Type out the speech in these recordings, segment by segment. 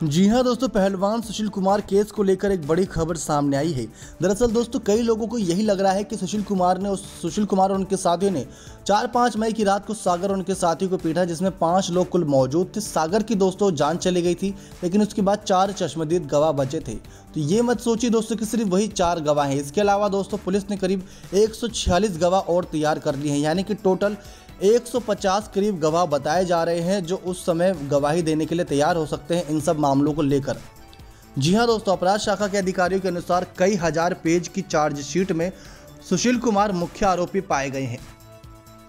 जी हाँ दोस्तों, पहलवान सुशील कुमार केस को लेकर एक बड़ी खबर सामने आई है। दरअसल दोस्तों, कई लोगों को यही लग रहा है कि सुशील कुमार ने सुशील कुमार और उनके साथियों ने चार पाँच मई की रात को सागर और उनके साथियों को पीटा, जिसमें पाँच लोग कुल मौजूद थे। सागर की दोस्तों, जान चली गई थी, लेकिन उसके बाद चार चश्मदीद गवाह बचे थे। तो ये मत सोचिए दोस्तों कि सिर्फ़ वही चार गवाह हैं। इसके अलावा दोस्तों, पुलिस ने करीब एक सौ छियालीस गवाह और तैयार कर लिए हैं। यानी कि टोटल 150 करीब गवाह बताए जा रहे हैं जो उस समय गवाही देने के लिए तैयार हो सकते हैं इन सब मामलों को लेकर। जी हाँ दोस्तों, अपराध शाखा के अधिकारियों के अनुसार कई हज़ार पेज की चार्जशीट में सुशील कुमार मुख्य आरोपी पाए गए हैं।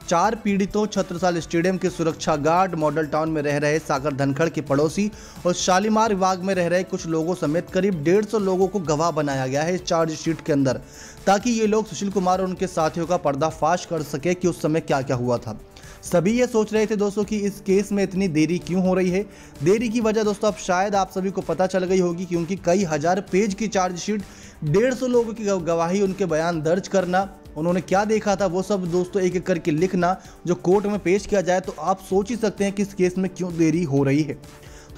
चार पीड़ितों छत्रसाल स्टेडियम के सुरक्षा गार्ड मॉडल टाउन में रह रहे सागर धनखड़ के पड़ोसी और शालीमार विभाग में रह रहे कुछ लोगों समेत करीब डेढ़ सौ लोगों को गवाह बनाया गया है इस चार्जशीट के अंदर, ताकि ये लोग सुशील कुमार और उनके साथियों का पर्दाफाश कर सके कि उस समय क्या क्या हुआ था। सभी ये सोच रहे थे दोस्तों कि इस केस में इतनी देरी क्यों हो रही है? देरी की वजह दोस्तों, अब शायद आप सभी को पता चल गई होगी क्योंकि कई हज़ार पेज की चार्जशीट, डेढ़ सौ लोगों की गवाही, उनके बयान दर्ज करना, उन्होंने क्या देखा था वो सब दोस्तों एक एक करके लिखना, जो कोर्ट में पेश किया जाए तो आप सोच ही सकते हैं कि इस केस में क्यों देरी हो रही है।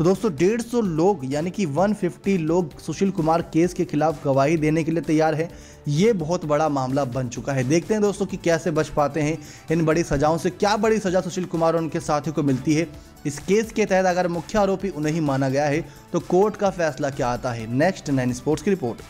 तो दोस्तों, डेढ़ सौ लोग, यानी कि 150 लोग सुशील कुमार केस के खिलाफ गवाही देने के लिए तैयार है। ये बहुत बड़ा मामला बन चुका है। देखते हैं दोस्तों कि कैसे बच पाते हैं इन बड़ी सजाओं से। क्या बड़ी सजा सुशील कुमार और उनके साथियों को मिलती है? इस केस के तहत अगर मुख्य आरोपी उन्हें ही माना गया है तो कोर्ट का फैसला क्या आता है? नेक्स्ट नाइन स्पोर्ट्स की रिपोर्ट।